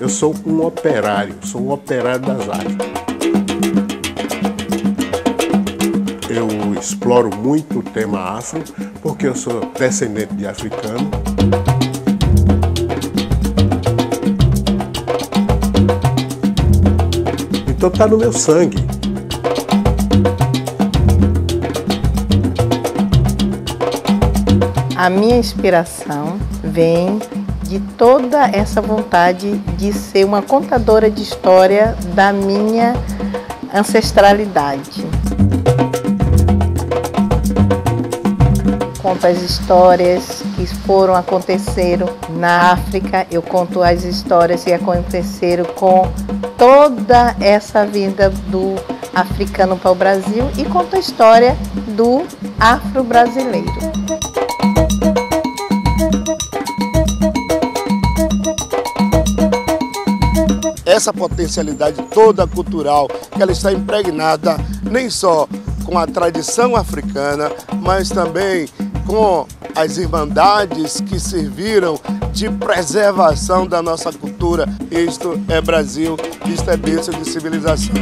Eu sou um operário, sou um operário das artes. Eu exploro muito o tema afro, porque eu sou descendente de africano. Então está no meu sangue. A minha inspiração vem de toda essa vontade de ser uma contadora de história da minha ancestralidade. Conto as histórias que foram aconteceram na África, eu conto as histórias que aconteceram com toda essa vinda do africano para o Brasil e conta a história do afro-brasileiro. Essa potencialidade toda cultural, que ela está impregnada nem só com a tradição africana, mas também com as irmandades que serviram de preservação da nossa cultura. Isto é Brasil, isto é bênção de civilização.